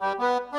Música